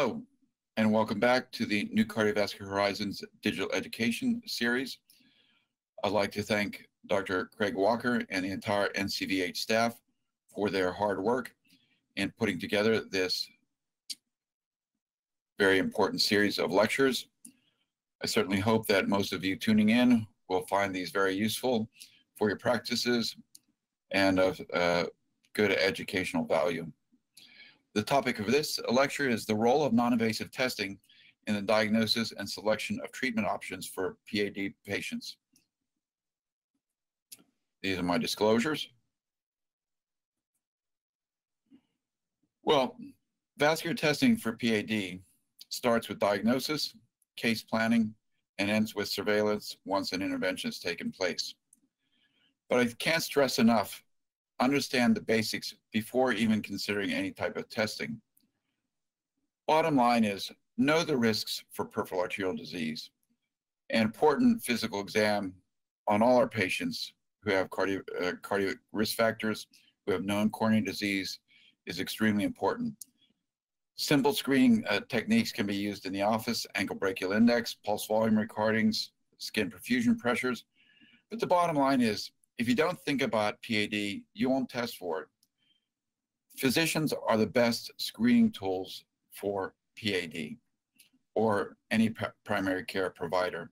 Hello, and welcome back to the New Cardiovascular Horizons digital education series. I'd like to thank Dr. Craig Walker and the entire NCVH staff for their hard work in putting together this very important series of lectures. I certainly hope that most of you tuning in will find these very useful for your practices and of uh, good educational value. The topic of this lecture is the role of non-invasive testing in the diagnosis and selection of treatment options for PAD patients. These are my disclosures. Well, vascular testing for PAD starts with diagnosis, case planning, and ends with surveillance once an intervention has taken place. But I can't stress enough, understand the basics before even considering any type of testing. Bottom line is, know the risks for peripheral arterial disease. An important physical exam on all our patients who have cardio, uh, cardiac risk factors, who have known coronary disease, is extremely important. Simple screening uh, techniques can be used in the office, ankle brachial index, pulse volume recordings, skin perfusion pressures. But the bottom line is, if you don't think about PAD, you won't test for it. Physicians are the best screening tools for PAD or any primary care provider.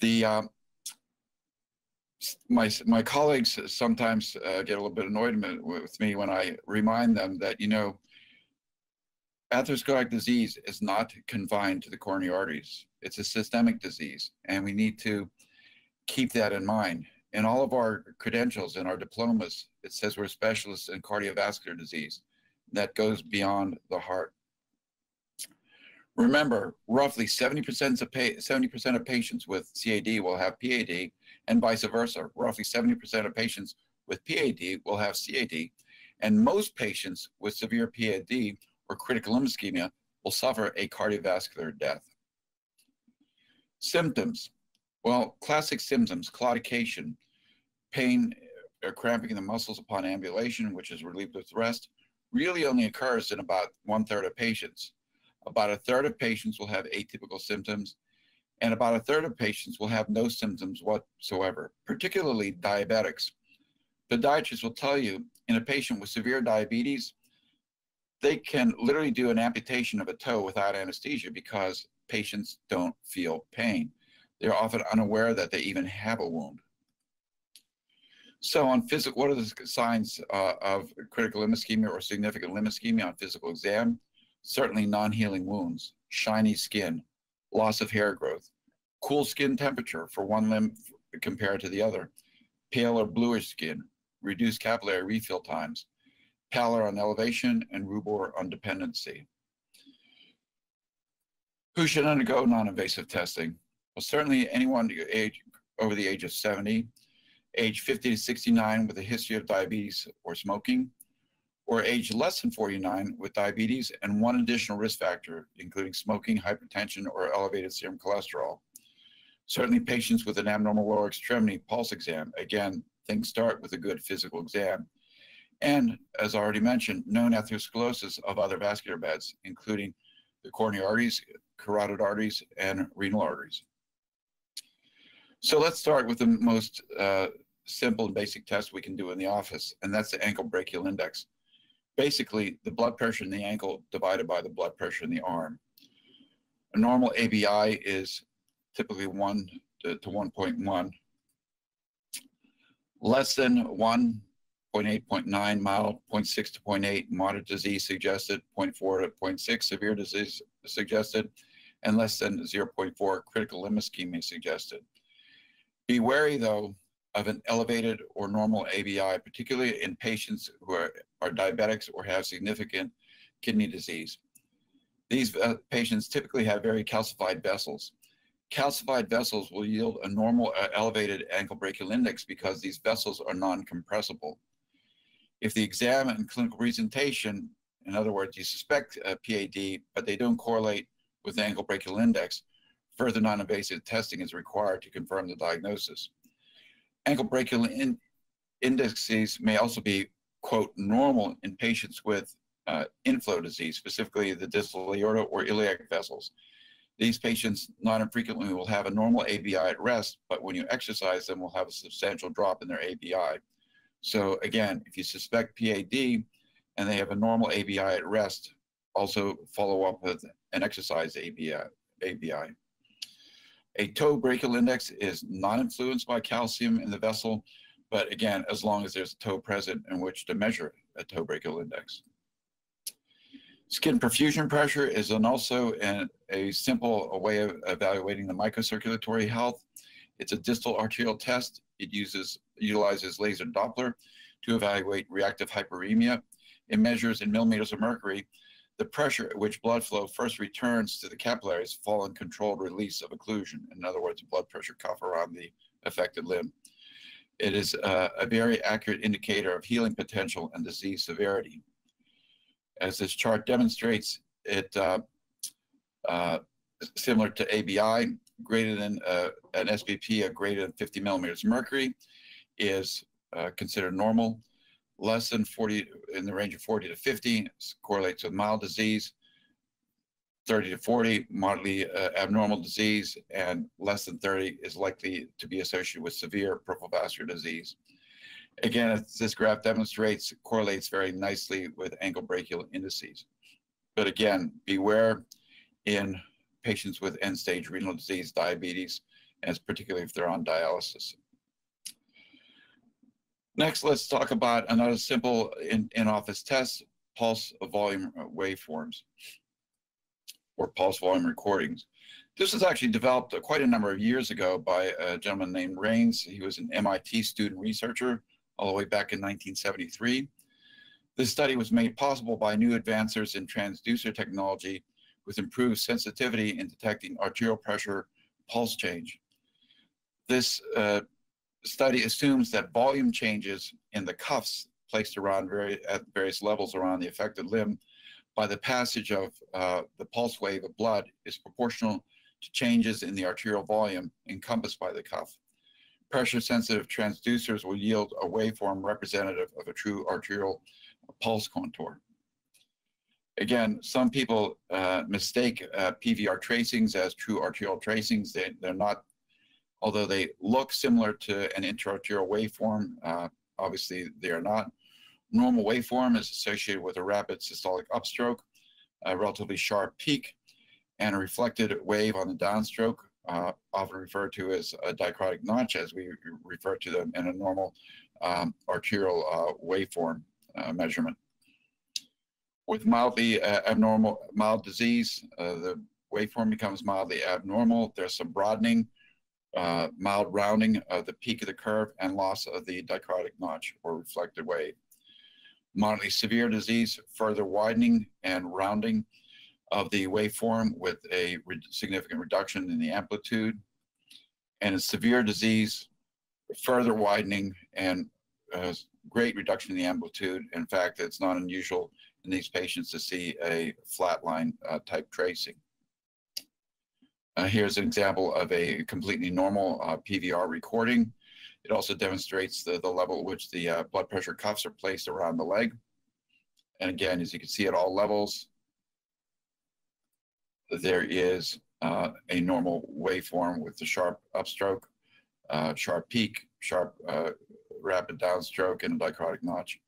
The um, my my colleagues sometimes uh, get a little bit annoyed with me when I remind them that you know atherosclerotic disease is not confined to the coronary arteries. It's a systemic disease, and we need to keep that in mind. In all of our credentials and our diplomas, it says we're specialists in cardiovascular disease. That goes beyond the heart. Remember, roughly 70% of, 70% of patients with CAD will have PAD, and vice versa. Roughly 70% of patients with PAD will have CAD, and most patients with severe PAD or critical limb ischemia will suffer a cardiovascular death. Symptoms. Well, classic symptoms, claudication, pain or cramping in the muscles upon ambulation, which is relieved with rest, really only occurs in about one third of patients. About a third of patients will have atypical symptoms, and about a third of patients will have no symptoms whatsoever, particularly diabetics. Podiatrists will tell you in a patient with severe diabetes, they can literally do an amputation of a toe without anesthesia because patients don't feel pain. They're often unaware that they even have a wound. So on physical, what are the signs uh, of critical limb ischemia or significant limb ischemia on physical exam? Certainly non-healing wounds, shiny skin, loss of hair growth, cool skin temperature for one limb compared to the other, pale or bluish skin, reduced capillary refill times, pallor on elevation, and rubor on dependency. Who should undergo non-invasive testing? Well, certainly anyone age, over the age of 70, age 50 to 69 with a history of diabetes or smoking, or age less than 49 with diabetes and one additional risk factor, including smoking, hypertension, or elevated serum cholesterol. Certainly patients with an abnormal lower extremity pulse exam. Again, things start with a good physical exam and as I already mentioned, known atherosclerosis of other vascular beds, including the coronary arteries, carotid arteries, and renal arteries. So let's start with the most uh, simple and basic test we can do in the office, and that's the ankle brachial index. Basically, the blood pressure in the ankle divided by the blood pressure in the arm. A normal ABI is typically 1 to, to 1.1. Less than 1.8.9 mild, 0.6 to 0.8 moderate disease suggested, 0.4 to 0.6 severe disease suggested, and less than 0.4 critical limb ischemia suggested. Be wary though of an elevated or normal ABI, particularly in patients who are, are diabetics or have significant kidney disease. These uh, patients typically have very calcified vessels. Calcified vessels will yield a normal uh, elevated ankle brachial index because these vessels are non-compressible. If the exam and clinical presentation, in other words, you suspect a PAD, but they don't correlate with ankle brachial index, further non-invasive testing is required to confirm the diagnosis. Ankle brachial in indexes may also be, quote, normal in patients with uh, inflow disease, specifically the distal aorta or iliac vessels. These patients not infrequently will have a normal ABI at rest, but when you exercise them, will have a substantial drop in their ABI. So again, if you suspect PAD and they have a normal ABI at rest, also follow up with an exercise ABI. ABI. A toe brachial index is not influenced by calcium in the vessel, but again, as long as there's a toe present in which to measure a toe brachial index. Skin perfusion pressure is an also an, a simple way of evaluating the microcirculatory health. It's a distal arterial test. It uses utilizes laser Doppler to evaluate reactive hyperemia. It measures in millimeters of mercury the pressure at which blood flow first returns to the capillaries following controlled release of occlusion. In other words, a blood pressure cuff around the affected limb. It is a, a very accurate indicator of healing potential and disease severity. As this chart demonstrates, it uh, uh, similar to ABI, greater than uh, an SPP of greater than 50 millimeters mercury is uh, considered normal. Less than 40, in the range of 40 to 50, correlates with mild disease. 30 to 40, moderately uh, abnormal disease, and less than 30 is likely to be associated with severe peripheral vascular disease. Again, this graph demonstrates, correlates very nicely with ankle brachial indices. But again, beware in patients with end-stage renal disease, diabetes, and particularly if they're on dialysis. Next, let's talk about another simple in-office in test, pulse volume waveforms or pulse volume recordings. This was actually developed quite a number of years ago by a gentleman named Raines. He was an MIT student researcher all the way back in 1973. This study was made possible by new advances in transducer technology with improved sensitivity in detecting arterial pressure pulse change. This uh, study assumes that volume changes in the cuffs placed around very, at various levels around the affected limb by the passage of uh, the pulse wave of blood is proportional to changes in the arterial volume encompassed by the cuff. Pressure sensitive transducers will yield a waveform representative of a true arterial pulse contour. Again, some people uh, mistake uh, PVR tracings as true arterial tracings. They, they're not, although they look similar to an intraarterial waveform, uh, obviously they are not. Normal waveform is associated with a rapid systolic upstroke, a relatively sharp peak, and a reflected wave on the downstroke, uh, often referred to as a dicrotic notch, as we refer to them in a normal um, arterial uh, waveform uh, measurement. With mildly uh, abnormal, mild disease, uh, the waveform becomes mildly abnormal. There's some broadening, uh, mild rounding of the peak of the curve, and loss of the dicrotic notch or reflected wave. Moderately severe disease, further widening and rounding of the waveform with a re significant reduction in the amplitude. And in severe disease, further widening and uh, great reduction in the amplitude. In fact, it's not unusual in these patients to see a flatline uh, type tracing. Uh, here's an example of a completely normal uh, PVR recording. It also demonstrates the, the level at which the uh, blood pressure cuffs are placed around the leg. And again, as you can see at all levels, there is uh, a normal waveform with the sharp upstroke, uh, sharp peak, sharp uh, rapid downstroke, and a dicrotic notch.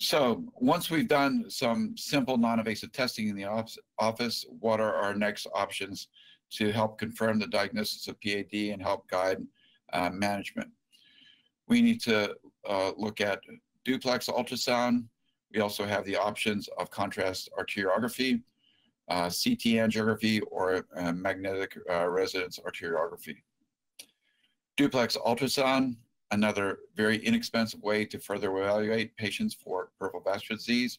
So once we've done some simple non-invasive testing in the office, what are our next options to help confirm the diagnosis of PAD and help guide uh, management? We need to uh, look at duplex ultrasound. We also have the options of contrast arteriography, uh, CT angiography, or uh, magnetic uh, resonance arteriography. Duplex ultrasound, another very inexpensive way to further evaluate patients for peripheral vascular disease.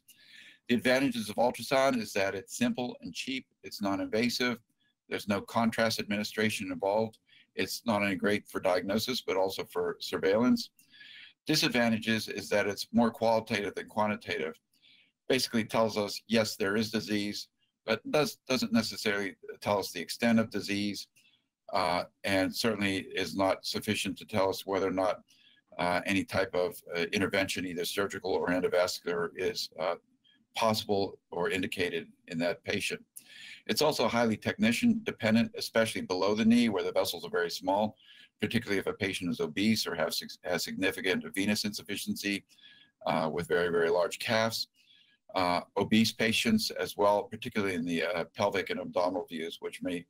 The advantages of ultrasound is that it's simple and cheap, it's non-invasive, there's no contrast administration involved. It's not only great for diagnosis, but also for surveillance. Disadvantages is that it's more qualitative than quantitative. Basically tells us, yes, there is disease, but does, doesn't necessarily tell us the extent of disease, uh, and certainly is not sufficient to tell us whether or not any type of uh, intervention, either surgical or endovascular, is uh, possible or indicated in that patient. It's also highly technician dependent, especially below the knee where the vessels are very small, particularly if a patient is obese or has, has significant venous insufficiency uh, with very, very large calves. Uh, obese patients as well, particularly in the uh, pelvic and abdominal views, which may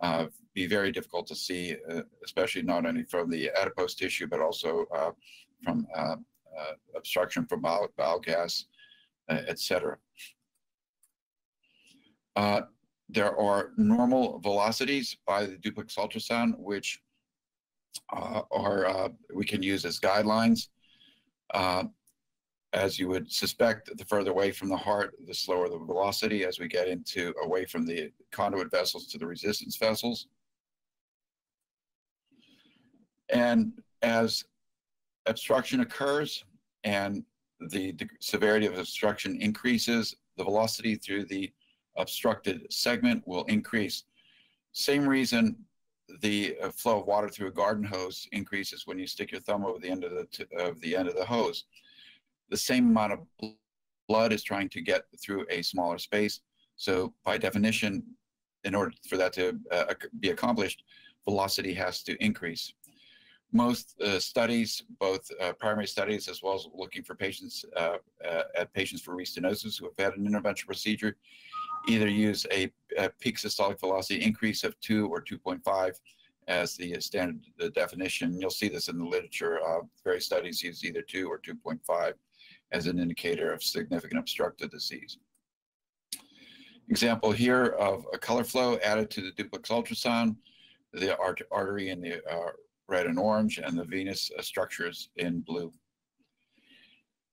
uh, be very difficult to see, uh, especially not only from the adipose tissue, but also uh, from uh, uh, obstruction from bowel, bowel gas, uh, etc. there are normal velocities by the duplex ultrasound, which are we can use as guidelines as you would suspect, the further away from the heart, the slower the velocity as we get into away from the conduit vessels to the resistance vessels. And as obstruction occurs and the, the severity of obstruction increases, the velocity through the obstructed segment will increase. Same reason the uh, flow of water through a garden hose increases when you stick your thumb over the end of the, of the end of the hose the same amount of blood is trying to get through a smaller space. So by definition, in order for that to uh, be accomplished, velocity has to increase. Most uh, studies, both uh, primary studies as well as looking for patients uh, uh, at patients for restenosis who have had an intervention procedure, either use a, a peak systolic velocity increase of 2 or 2.5 as the standard the definition. You'll see this in the literature. Uh, various studies use either 2 or 2.5 as an indicator of significant obstructive disease. Example here of a color flow added to the duplex ultrasound, the art artery in the uh, red and orange, and the venous uh, structures in blue.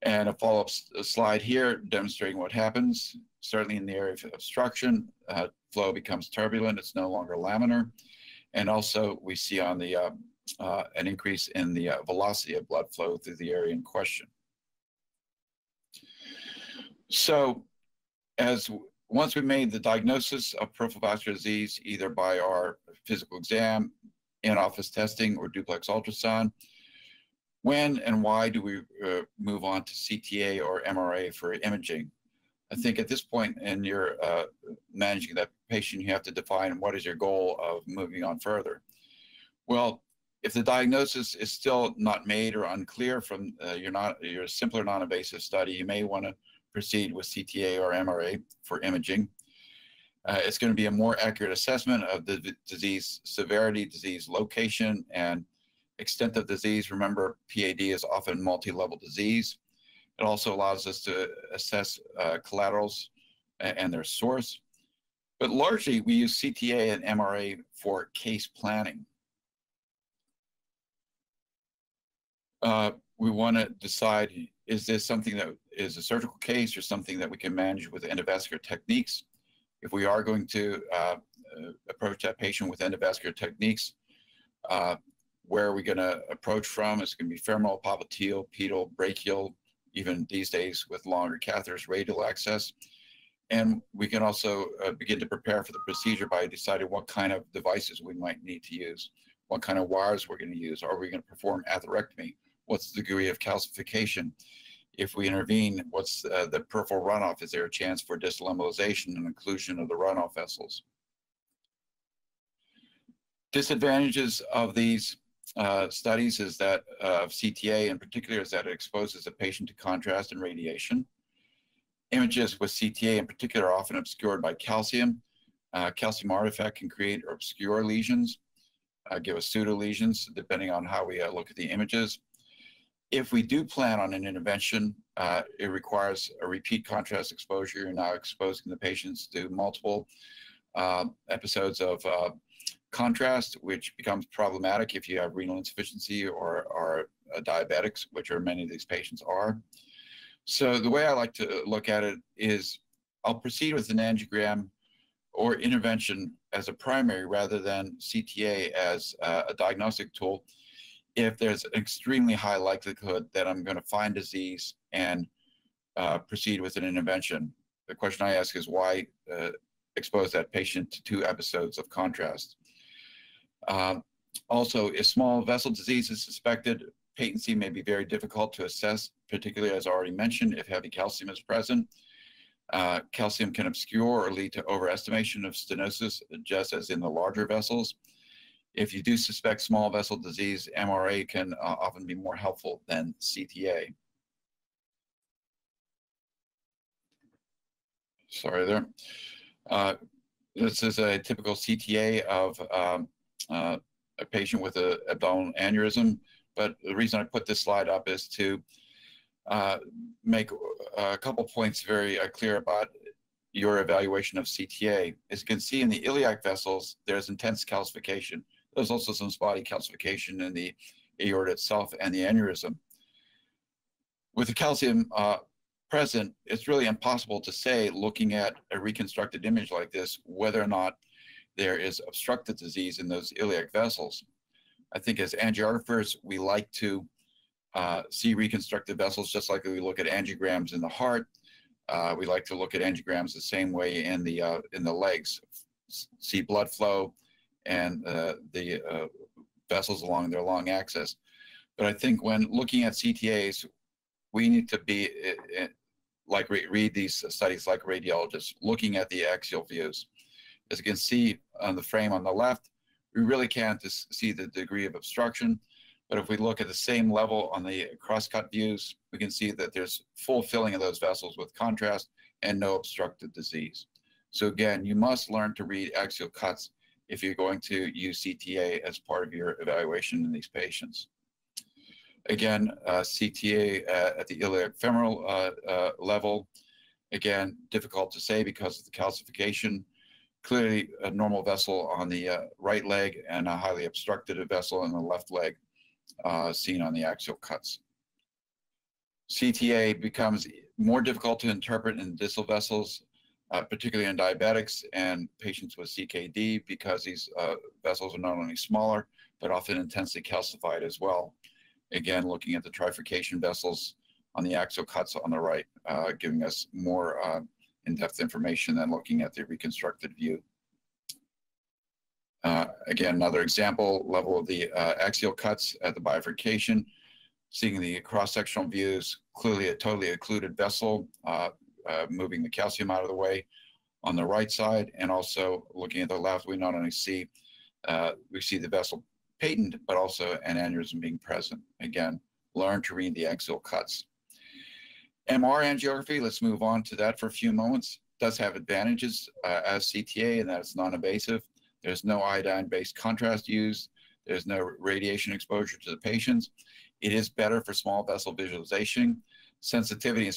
And a follow-up slide here demonstrating what happens. Certainly in the area of obstruction, uh, flow becomes turbulent. It's no longer laminar. And also we see on the uh, uh, an increase in the uh, velocity of blood flow through the area in question. So as once we made the diagnosis of peripheral vascular disease, either by our physical exam, in-office testing, or duplex ultrasound, when and why do we uh, move on to CTA or MRA for imaging? I think at this point in your uh, managing that patient, you have to define what is your goal of moving on further. Well, if the diagnosis is still not made or unclear from uh, your, not, your simpler non-invasive study, you may want to proceed with CTA or MRA for imaging. Uh, it's going to be a more accurate assessment of the disease severity, disease location, and extent of disease. Remember, PAD is often multi-level disease. It also allows us to assess uh, collaterals and their source. But largely, we use CTA and MRA for case planning. Uh, we want to decide is this something that is a surgical case or something that we can manage with endovascular techniques? If we are going to uh, uh, approach that patient with endovascular techniques, uh, where are we going to approach from? It's going to be femoral, popliteal, pedal, brachial, even these days with longer catheters, radial access. And we can also uh, begin to prepare for the procedure by deciding what kind of devices we might need to use, what kind of wires we're going to use. Are we going to perform atherectomy? what's the degree of calcification? If we intervene, what's uh, the peripheral runoff? Is there a chance for distal and occlusion of the runoff vessels? Disadvantages of these uh, studies is that uh, of CTA in particular is that it exposes a patient to contrast and radiation. Images with CTA in particular are often obscured by calcium. Uh, calcium artifact can create or obscure lesions, uh, give us pseudo lesions, depending on how we uh, look at the images if we do plan on an intervention, uh, it requires a repeat contrast exposure. You're now exposing the patients to multiple uh, episodes of uh, contrast, which becomes problematic if you have renal insufficiency or are uh, diabetics, which are many of these patients are. So the way I like to look at it is I'll proceed with an angiogram or intervention as a primary rather than CTA as a diagnostic tool if there's an extremely high likelihood that I'm going to find disease and uh, proceed with an intervention. The question I ask is why uh, expose that patient to two episodes of contrast? Uh, also, if small vessel disease is suspected, patency may be very difficult to assess, particularly as already mentioned, if heavy calcium is present. Uh, calcium can obscure or lead to overestimation of stenosis, just as in the larger vessels. If you do suspect small vessel disease, MRA can uh, often be more helpful than CTA. Sorry there. Uh, this is a typical CTA of um, uh, a patient with an abdominal aneurysm. But the reason I put this slide up is to uh, make a couple points very uh, clear about your evaluation of CTA. As you can see in the iliac vessels, there's intense calcification. There's also some spotty calcification in the aorta itself and the aneurysm. With the calcium uh, present, it's really impossible to say, looking at a reconstructed image like this, whether or not there is obstructive disease in those iliac vessels. I think as angiographers, we like to uh, see reconstructed vessels just like we look at angiograms in the heart. Uh, we like to look at angiograms the same way in the uh, in the legs, see blood flow and uh, the uh, vessels along their long axis. But I think when looking at CTAs, we need to be uh, like read these studies like radiologists, looking at the axial views. As you can see on the frame on the left, we really can't see the degree of obstruction. But if we look at the same level on the cross-cut views, we can see that there's full filling of those vessels with contrast and no obstructive disease. So again, you must learn to read axial cuts if you're going to use CTA as part of your evaluation in these patients. Again, uh, CTA uh, at the iliac femoral uh, uh, level, again, difficult to say because of the calcification. Clearly a normal vessel on the uh, right leg and a highly obstructed vessel in the left leg uh, seen on the axial cuts. CTA becomes more difficult to interpret in distal vessels, uh, particularly in diabetics and patients with CKD, because these uh, vessels are not only smaller, but often intensely calcified as well. Again, looking at the trifurcation vessels on the axial cuts on the right, uh, giving us more uh, in-depth information than looking at the reconstructed view. Uh, again, another example, level of the uh, axial cuts at the bifurcation, seeing the cross-sectional views, clearly a totally occluded vessel, uh, moving the calcium out of the way on the right side, and also looking at the left, we not only see uh, we see the vessel patent, but also an aneurysm being present. Again, learn to read the axial cuts. MR angiography, let's move on to that for a few moments, does have advantages uh, as CTA and that it's non-invasive. There's no iodine-based contrast used. There's no radiation exposure to the patients. It is better for small vessel visualization. Sensitivity and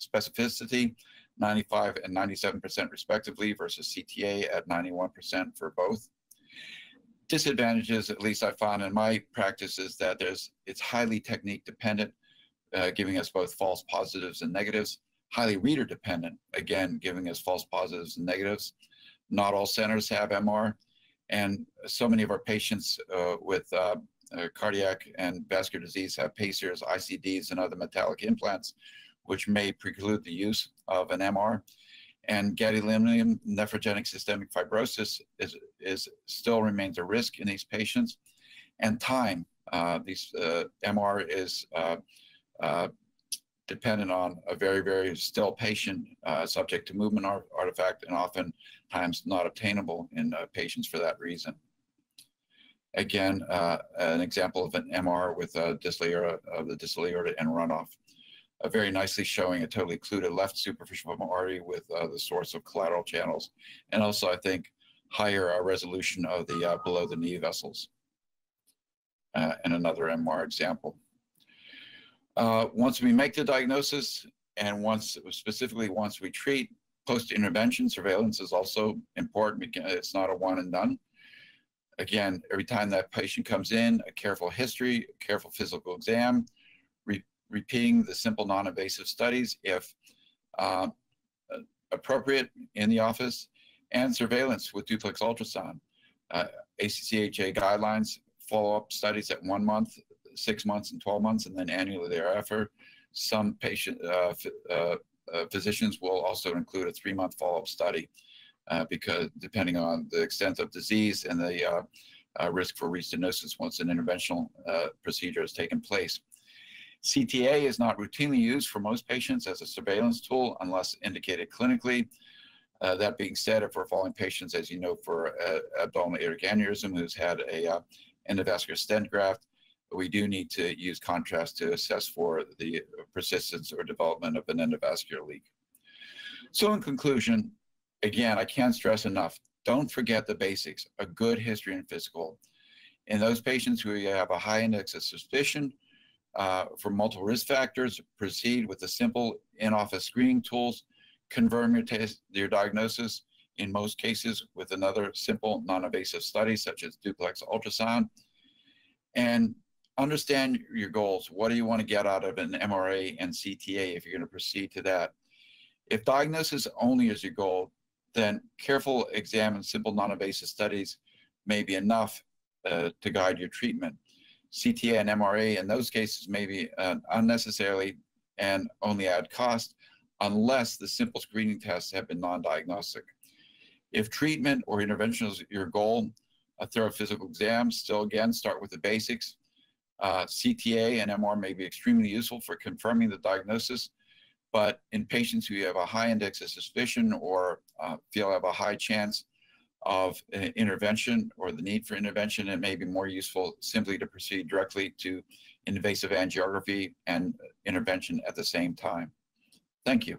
specificity, 95 and 97% respectively versus CTA at 91% for both. Disadvantages, at least I found in my practice, is that there's it's highly technique dependent, uh, giving us both false positives and negatives. Highly reader dependent, again, giving us false positives and negatives. Not all centers have MR, and so many of our patients uh, with uh, cardiac and vascular disease have pacers, ICDs, and other metallic implants, which may preclude the use of an MR. And gadolinium nephrogenic systemic fibrosis is, is still remains a risk in these patients. And time, uh, these uh, MR is uh, uh, dependent on a very, very still patient uh, subject to movement artifact and oftentimes not obtainable in uh, patients for that reason. Again, uh, an example of an MR with a distal of the aorta and runoff. Uh, very nicely showing a totally occluded left superficial artery with uh, the source of collateral channels. And also, I think, higher uh, resolution of the below the knee vessels. and another MR example. Uh, once we make the diagnosis and once specifically once we treat, post-intervention surveillance is also important it's not a one and done. Again, every time that patient comes in, a careful history, a careful physical exam, repeating the simple non-invasive studies if uh, appropriate in the office, and surveillance with duplex ultrasound. Uh, ACC/AHA guidelines follow-up studies at one month six months and 12 months, and then annually thereafter. Some patient uh, uh, uh, physicians will also include a three-month follow-up study uh, because depending on the extent of disease and the uh, risk for restenosis once an interventional procedure has taken place. CTA is not routinely used for most patients as a surveillance tool unless indicated clinically. Uh, that being said, if we're following patients, as you know, for uh, abdominal aortic aneurysm who's had a uh, endovascular stent graft, we do need to use contrast to assess for the persistence or development of an endovascular leak. So in conclusion, again, I can't stress enough, don't forget the basics, a good history and physical. In those patients who have a high index of suspicion uh, for multiple risk factors, proceed with the simple in-office screening tools, confirm your, test, your diagnosis, in most cases with another simple non-invasive study such as duplex ultrasound, and understand your goals. What do you want to get out of an MRA and CTA if you're going to proceed to that? If diagnosis only is your goal, then careful exam and simple non-invasive studies may be enough uh, to guide your treatment. CTA and MRA in those cases may be uh, unnecessarily and only add cost unless the simple screening tests have been non-diagnostic. If treatment or intervention is your goal, a thorough physical exam, still again, start with the basics. Uh, CTA and MR may be extremely useful for confirming the diagnosis, but in patients who have a high index of suspicion or uh, feel have a high chance of uh, intervention or the need for intervention, it may be more useful simply to proceed directly to invasive angiography and intervention at the same time. Thank you.